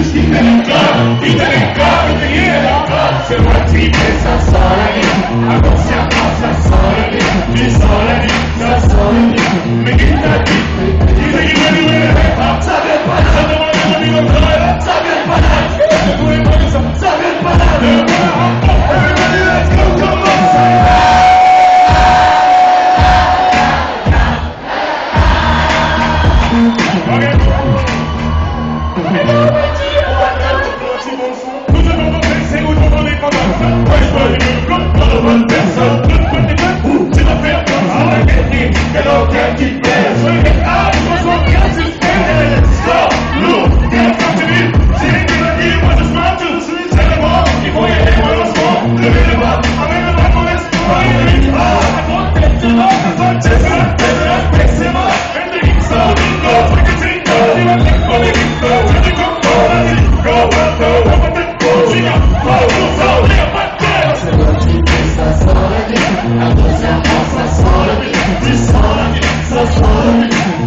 La vie Tu sens la vie, ça sent la vie Mais qui t'a dit